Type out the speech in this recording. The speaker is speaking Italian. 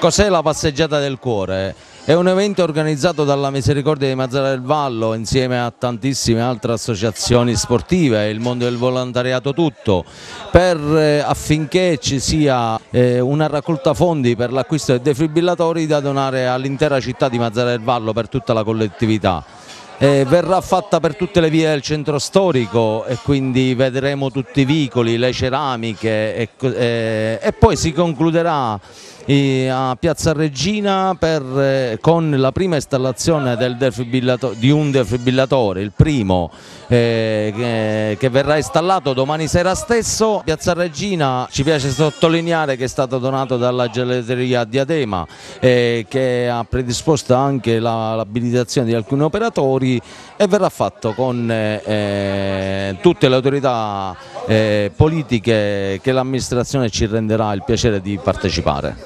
Cos'è la passeggiata del cuore? È un evento organizzato dalla Misericordia di Mazzara del Vallo insieme a tantissime altre associazioni sportive, il mondo del volontariato tutto, per, eh, affinché ci sia eh, una raccolta fondi per l'acquisto dei defibrillatori da donare all'intera città di Mazzara del Vallo per tutta la collettività. Eh, verrà fatta per tutte le vie del centro storico e quindi vedremo tutti i vicoli, le ceramiche e, eh, e poi si concluderà a Piazza Regina per, eh, con la prima installazione di un defibrillatore, il primo eh, che, verrà installato domani sera stesso. Piazza Regina ci piace sottolineare che è stato donato dalla gelateria Diadema eh, che ha predisposto anche l'abilitazione di alcuni operatori e verrà fatto con eh, eh, tutte le autorità eh, politiche che l'amministrazione ci renderà il piacere di partecipare.